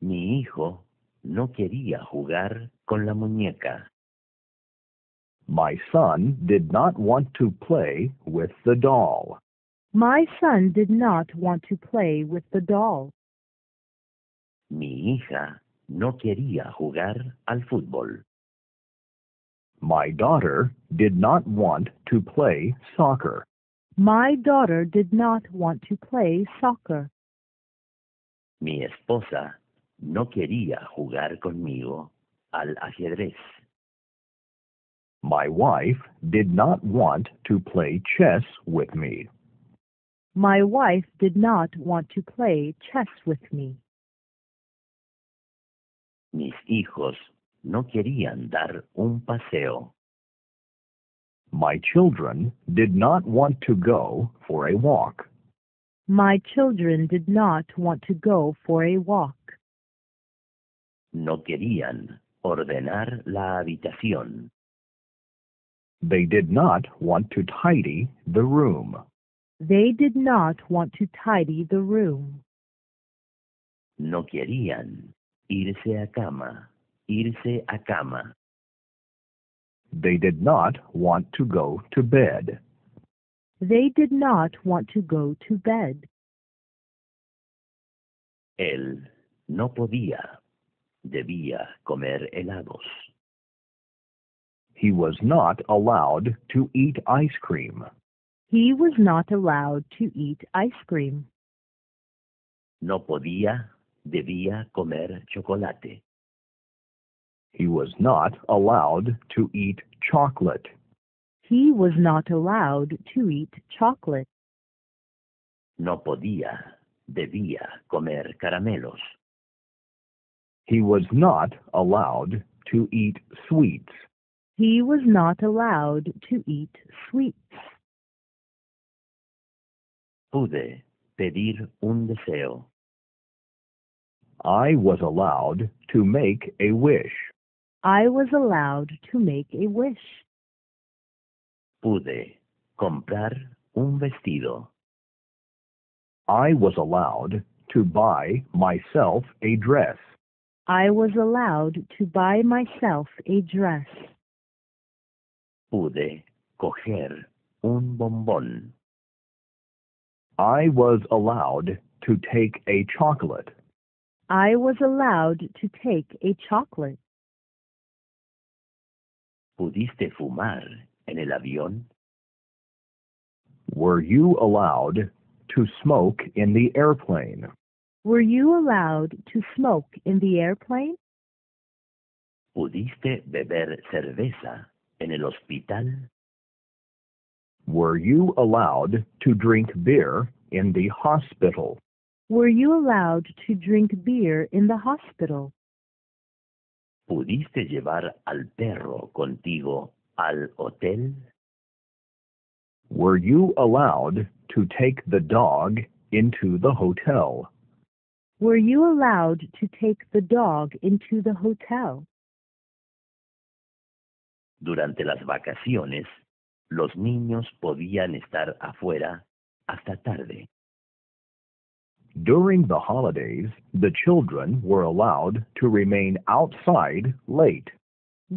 Mi hijo no quería jugar con la muñeca. My son did not want to play with the doll. My son did not want to play with the doll. Mi hija no quería jugar al fútbol. My daughter did not want to play soccer. My daughter did not want to play soccer. Mi esposa no quería jugar conmigo al ajedrez. My wife did not want to play chess with me. My wife did not want to play chess with me. Mis hijos no querían dar un paseo. My children did not want to go for a walk. My children did not want to go for a walk. No querían ordenar la habitación. They did not want to tidy the room. They did not want to tidy the room. No querían irse a cama, irse a cama. They did not want to go to bed. They did not want to go to bed. Él no podía, debía comer helados. He was not allowed to eat ice cream. He was not allowed to eat ice cream. No podía, debía comer chocolate. He was not allowed to eat chocolate. He was not allowed to eat chocolate. No podía, debía comer caramelos. He was not allowed to eat sweets. He was not allowed to eat sweets. Pude pedir un deseo. I was allowed to make a wish. I was allowed to make a wish. Pude comprar un vestido. I was allowed to buy myself a dress. I was allowed to buy myself a dress. Pude coger un bombón. I was allowed to take a chocolate. I was allowed to take a chocolate. ¿Pudiste fumar en el avión? Were you allowed to smoke in the airplane? Were you allowed to smoke in the airplane? ¿Pudiste beber cerveza en el hospital? Were you allowed to drink beer in the hospital? Were you allowed to drink beer in the hospital? ¿Pudiste llevar al perro contigo al hotel? Were you allowed to take the dog into the hotel? Were you allowed to take the dog into the hotel? Durante las vacaciones, los niños podían estar afuera hasta tarde. During the holidays, the children were allowed to remain outside late.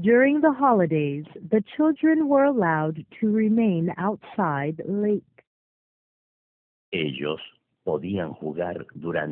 During the holidays, the children were allowed to remain outside late. Ellos podían jugar durante